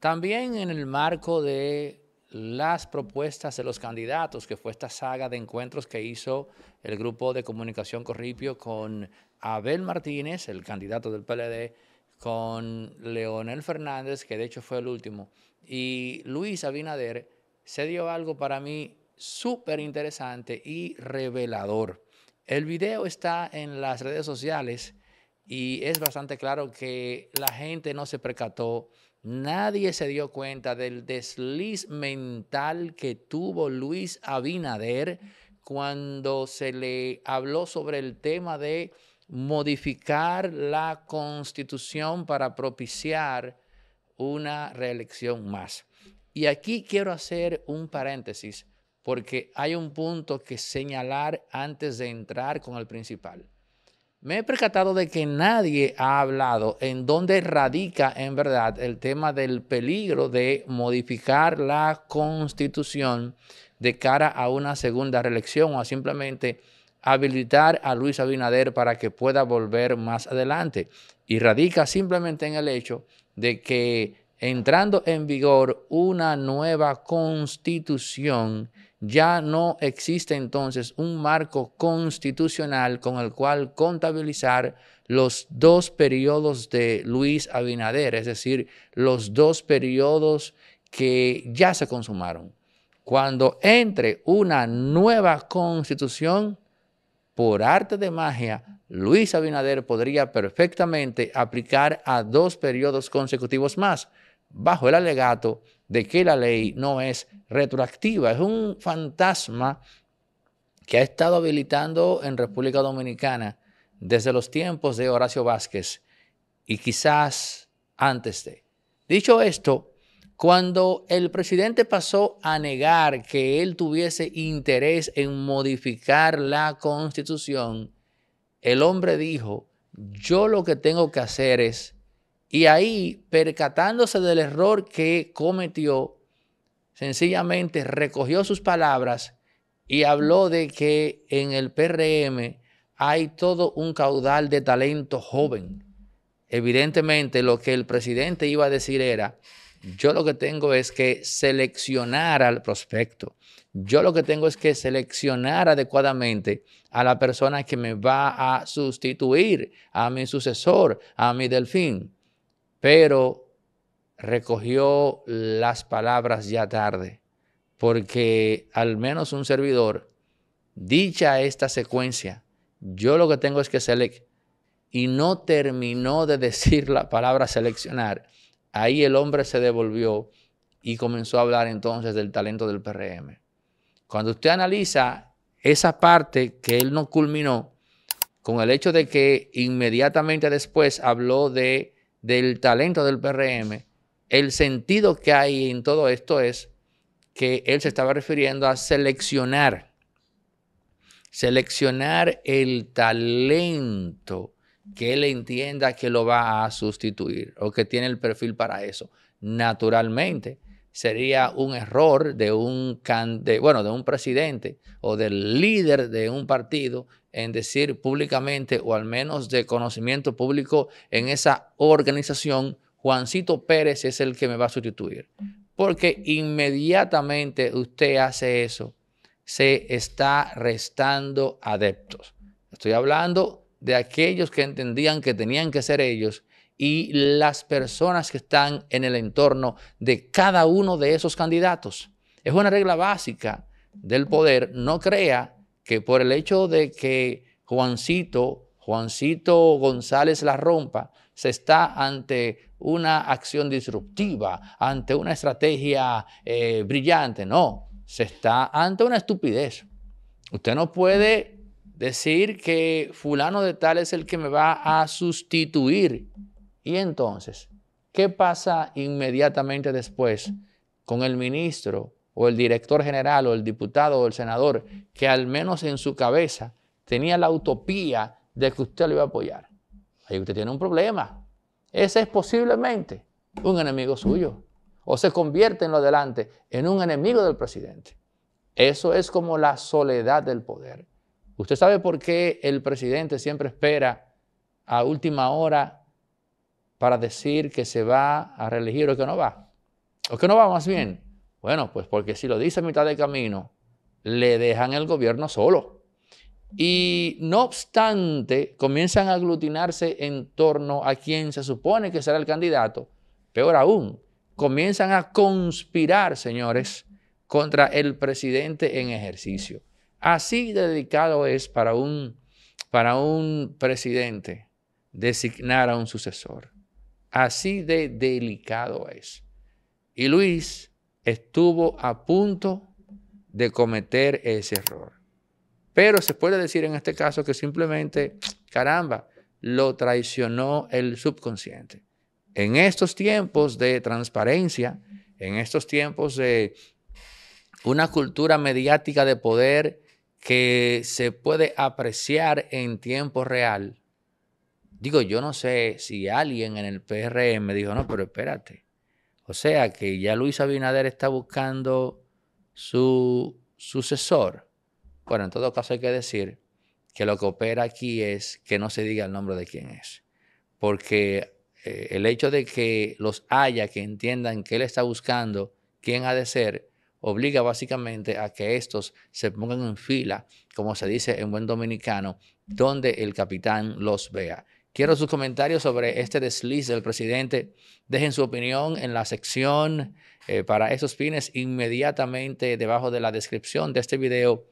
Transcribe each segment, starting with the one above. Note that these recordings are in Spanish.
También en el marco de las propuestas de los candidatos, que fue esta saga de encuentros que hizo el grupo de comunicación Corripio con Abel Martínez, el candidato del PLD, con Leonel Fernández, que de hecho fue el último, y Luis Abinader, se dio algo para mí súper interesante y revelador. El video está en las redes sociales y es bastante claro que la gente no se percató, nadie se dio cuenta del desliz mental que tuvo Luis Abinader cuando se le habló sobre el tema de modificar la constitución para propiciar una reelección más. Y aquí quiero hacer un paréntesis porque hay un punto que señalar antes de entrar con el principal. Me he percatado de que nadie ha hablado en dónde radica en verdad el tema del peligro de modificar la constitución de cara a una segunda reelección o a simplemente habilitar a Luis Abinader para que pueda volver más adelante. Y radica simplemente en el hecho de que entrando en vigor una nueva constitución, ya no existe entonces un marco constitucional con el cual contabilizar los dos periodos de Luis Abinader, es decir, los dos periodos que ya se consumaron. Cuando entre una nueva constitución, por arte de magia, Luis Abinader podría perfectamente aplicar a dos periodos consecutivos más, bajo el alegato de que la ley no es retroactiva. Es un fantasma que ha estado habilitando en República Dominicana desde los tiempos de Horacio Vázquez y quizás antes de. Dicho esto, cuando el presidente pasó a negar que él tuviese interés en modificar la constitución, el hombre dijo, yo lo que tengo que hacer es, y ahí, percatándose del error que cometió, sencillamente recogió sus palabras y habló de que en el PRM hay todo un caudal de talento joven. Evidentemente lo que el presidente iba a decir era, yo lo que tengo es que seleccionar al prospecto. Yo lo que tengo es que seleccionar adecuadamente a la persona que me va a sustituir, a mi sucesor, a mi delfín. Pero recogió las palabras ya tarde, porque al menos un servidor, dicha esta secuencia, yo lo que tengo es que seleccionar, y no terminó de decir la palabra seleccionar Ahí el hombre se devolvió y comenzó a hablar entonces del talento del PRM. Cuando usted analiza esa parte que él no culminó, con el hecho de que inmediatamente después habló de, del talento del PRM, el sentido que hay en todo esto es que él se estaba refiriendo a seleccionar, seleccionar el talento que él entienda que lo va a sustituir o que tiene el perfil para eso. Naturalmente, sería un error de un, bueno, de un presidente o del líder de un partido en decir públicamente o al menos de conocimiento público en esa organización, Juancito Pérez es el que me va a sustituir. Porque inmediatamente usted hace eso, se está restando adeptos. Estoy hablando de aquellos que entendían que tenían que ser ellos y las personas que están en el entorno de cada uno de esos candidatos. Es una regla básica del poder. No crea que por el hecho de que Juancito, Juancito González la rompa, se está ante una acción disruptiva, ante una estrategia eh, brillante. No, se está ante una estupidez. Usted no puede decir que fulano de tal es el que me va a sustituir. Y entonces, ¿qué pasa inmediatamente después con el ministro o el director general o el diputado o el senador que al menos en su cabeza tenía la utopía de que usted lo iba a apoyar? Ahí usted tiene un problema. Ese es posiblemente un enemigo suyo. O se convierte en lo adelante en un enemigo del presidente. Eso es como la soledad del poder. ¿Usted sabe por qué el presidente siempre espera a última hora para decir que se va a reelegir o que no va? ¿O que no va más bien? Bueno, pues porque si lo dice a mitad de camino, le dejan el gobierno solo. Y no obstante, comienzan a aglutinarse en torno a quien se supone que será el candidato. Peor aún, comienzan a conspirar, señores, contra el presidente en ejercicio. Así dedicado es para un, para un presidente designar a un sucesor. Así de delicado es. Y Luis estuvo a punto de cometer ese error. Pero se puede decir en este caso que simplemente, caramba, lo traicionó el subconsciente. En estos tiempos de transparencia, en estos tiempos de una cultura mediática de poder que se puede apreciar en tiempo real, digo, yo no sé si alguien en el PRM dijo, no, pero espérate. O sea que ya Luis Abinader está buscando su sucesor. Bueno, en todo caso hay que decir que lo que opera aquí es que no se diga el nombre de quién es. Porque eh, el hecho de que los haya que entiendan que él está buscando quién ha de ser, obliga básicamente a que estos se pongan en fila, como se dice en buen dominicano, donde el capitán los vea. Quiero sus comentarios sobre este desliz del presidente. Dejen su opinión en la sección eh, para esos fines inmediatamente debajo de la descripción de este video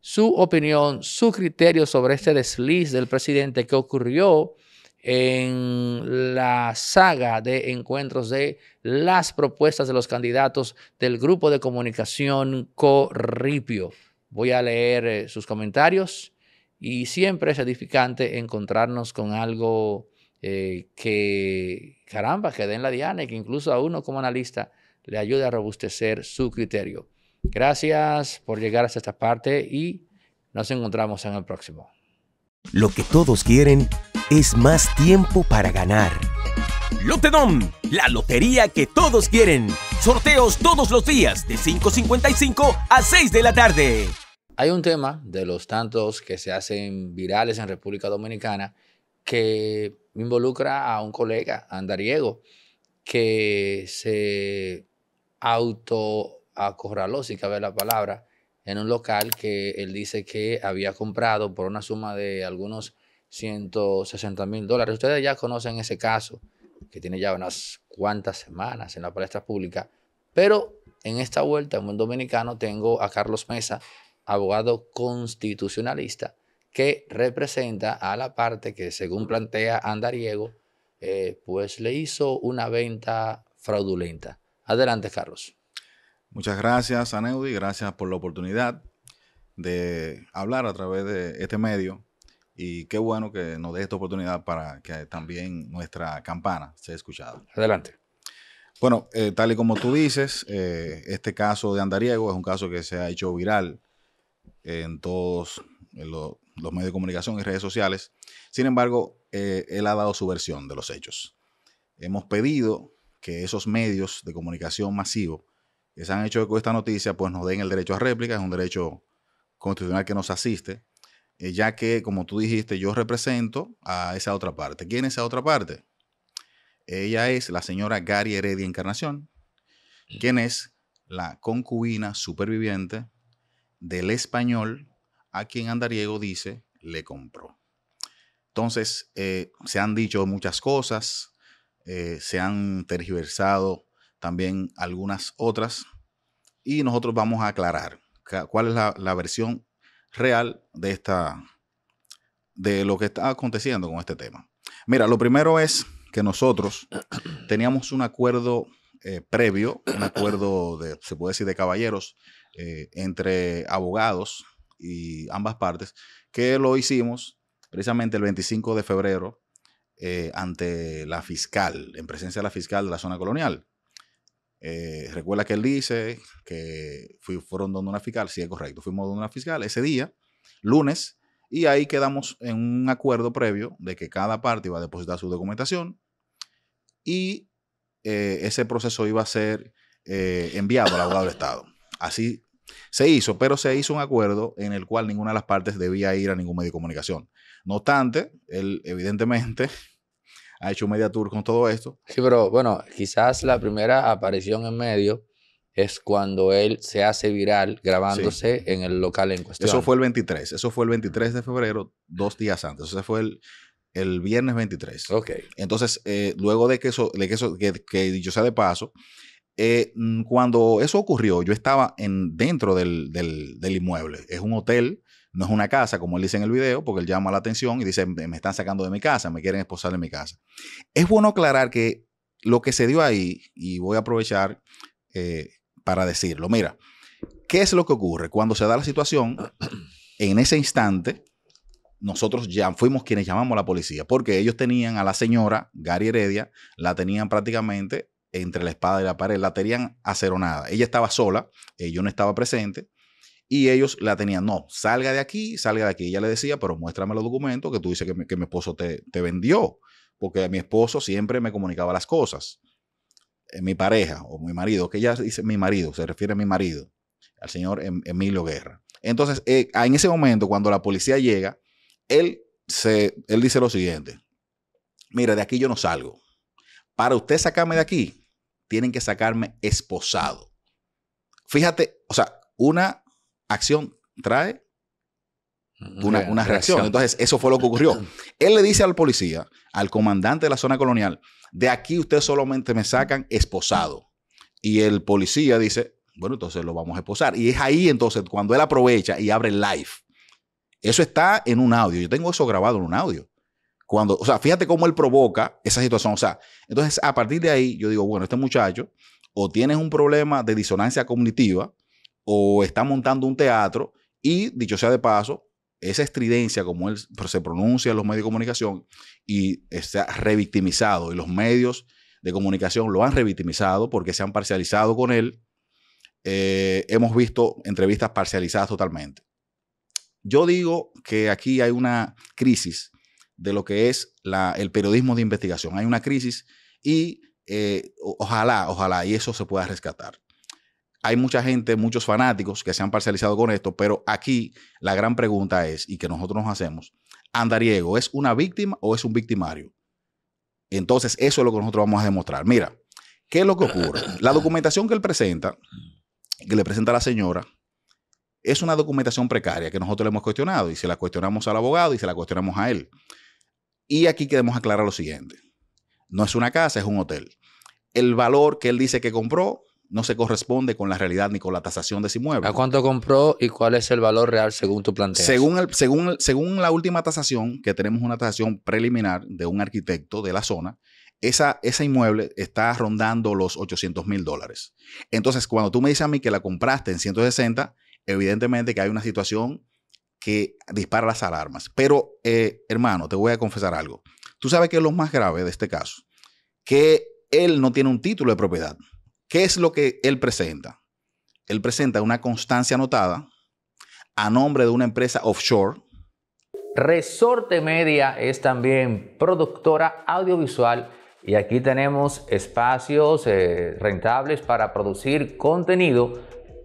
su opinión, su criterio sobre este desliz del presidente que ocurrió en la saga de encuentros de las propuestas de los candidatos del grupo de comunicación Corripio. Voy a leer eh, sus comentarios y siempre es edificante encontrarnos con algo eh, que, caramba, que den la diana y que incluso a uno como analista le ayude a robustecer su criterio. Gracias por llegar hasta esta parte y nos encontramos en el próximo. Lo que todos quieren es más tiempo para ganar. Lotedom, la lotería que todos quieren. Sorteos todos los días de 5.55 a 6 de la tarde. Hay un tema de los tantos que se hacen virales en República Dominicana que involucra a un colega, Andariego, que se auto acorraló, si cabe la palabra, en un local que él dice que había comprado por una suma de algunos 160 mil dólares. Ustedes ya conocen ese caso, que tiene ya unas cuantas semanas en la palestra pública, pero en esta vuelta en un dominicano tengo a Carlos Mesa, abogado constitucionalista, que representa a la parte que según plantea Andariego, eh, pues le hizo una venta fraudulenta. Adelante, Carlos. Muchas gracias, Aneudi, gracias por la oportunidad de hablar a través de este medio y qué bueno que nos dé esta oportunidad para que también nuestra campana sea escuchada. Adelante. Bueno, eh, tal y como tú dices, eh, este caso de Andariego es un caso que se ha hecho viral en todos los, medios de comunicación y redes sociales. Sin embargo, eh, él ha dado su versión de los hechos. Hemos pedido que esos medios de comunicación masivo que se han hecho con esta noticia, pues nos den el derecho a réplica, es un derecho constitucional que nos asiste, eh, ya que, como tú dijiste, yo represento a esa otra parte. ¿Quién es esa otra parte? Ella es la señora Gary Heredia Encarnación, quien es la concubina superviviente del español a quien Andariego dice le compró. Entonces, eh, se han dicho muchas cosas, eh, se han tergiversado también algunas otras, y nosotros vamos a aclarar cuál es la, versión real de esta de lo que está aconteciendo con este tema. Mira, lo primero es que nosotros teníamos un acuerdo eh, previo, un acuerdo de, se puede decir, de caballeros eh, entre abogados y ambas partes, que lo hicimos precisamente el 25 de febrero eh, ante la fiscal, en presencia de la fiscal de la zona colonial. Recuerda que él dice que fueron donde una fiscal, sí es correcto, fuimos donde una fiscal ese día, lunes, y ahí quedamos en un acuerdo previo de que cada parte iba a depositar su documentación y eh, ese proceso iba a ser eh, enviado al abogado del Estado. Así se hizo, pero se hizo un acuerdo en el cual ninguna de las partes debía ir a ningún medio de comunicación. No obstante, él evidentemente ha hecho media tour con todo esto. Sí, pero bueno, quizás la primera aparición en medio es cuando él se hace viral grabándose en el local en cuestión. Eso fue el 23, eso fue el 23 de febrero, dos días antes. Ese fue el, el viernes 23. Ok. Entonces, eh, luego de que eso, de que eso, que, que dicho sea de paso, eh, mm, cuando eso ocurrió, yo estaba en, dentro del, del, del, inmueble. Es un hotel, no es una casa, como él dice en el video, porque él llama la atención y dice, me están sacando de mi casa, me quieren esposar en mi casa. Es bueno aclarar que lo que se dio ahí, y voy a aprovechar eh, para decirlo, mira, ¿qué es lo que ocurre? Cuando se da la situación, en ese instante, nosotros ya fuimos quienes llamamos a la policía, porque ellos tenían a la señora Gary Heredia, la tenían prácticamente entre la espada y la pared, la tenían aceronada. Ella estaba sola, eh, yo no estaba presente, y ellos la tenían, no, salga de aquí, salga de aquí. Ella le decía, pero muéstrame los documentos que tú dices que mi, que mi esposo te, te, vendió, porque mi esposo siempre me comunicaba las cosas. Eh, mi pareja o mi marido, que ella dice mi marido, se refiere a mi marido, al señor em, Emilio Guerra. Entonces, eh, en ese momento, cuando la policía llega, él, se, él dice lo siguiente, mire, de aquí yo no salgo. Para usted sacarme de aquí, tienen que sacarme esposado. Fíjate, o sea, una acción trae una, una reacción. Entonces, eso fue lo que ocurrió. Él le dice al policía, al comandante de la zona colonial, de aquí ustedes solamente me sacan esposado. Y el policía dice, bueno, entonces lo vamos a esposar. Y es ahí entonces cuando él aprovecha y abre el live. Eso está en un audio. Yo tengo eso grabado en un audio. Cuando, o sea, fíjate cómo él provoca esa situación. O sea, entonces a partir de ahí yo digo, bueno, este muchacho o tienes un problema de disonancia cognitiva o está montando un teatro y, dicho sea de paso, esa estridencia, como él se pronuncia en los medios de comunicación, y está revictimizado, y los medios de comunicación lo han revictimizado porque se han parcializado con él, eh, hemos visto entrevistas parcializadas totalmente. Yo digo que aquí hay una crisis de lo que es el periodismo de investigación. Hay una crisis y eh, ojalá, ojalá, y eso se pueda rescatar. Hay mucha gente, muchos fanáticos que se han parcializado con esto, pero aquí la gran pregunta es, y que nosotros nos hacemos, ¿Andariego es una víctima o es un victimario? Entonces, eso es lo que nosotros vamos a demostrar. Mira, ¿qué es lo que ocurre? La documentación que él presenta, que le presenta la señora, es una documentación precaria que nosotros le hemos cuestionado y se la cuestionamos al abogado y se la cuestionamos a él. Y aquí queremos aclarar lo siguiente. No es una casa, es un hotel. El valor que él dice que compró no se corresponde con la realidad ni con la tasación de ese inmueble. ¿A cuánto compró y cuál es el valor real según tu planteo? Según, el, según, según la última tasación, que tenemos una tasación preliminar de un arquitecto de la zona, esa, ese inmueble está rondando los 800 mil dólares. Entonces, cuando tú me dices a mí que la compraste en 160, evidentemente que hay una situación que dispara las alarmas. Pero, eh, hermano, te voy a confesar algo. Tú sabes que es lo más grave de este caso, que él no tiene un título de propiedad. ¿Qué es lo que él presenta? Él presenta una constancia anotada a nombre de una empresa offshore. Resorte Media es también productora audiovisual y aquí tenemos espacios eh, rentables para producir contenido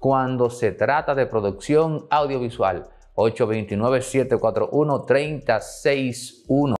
cuando se trata de producción audiovisual. 829-741-361.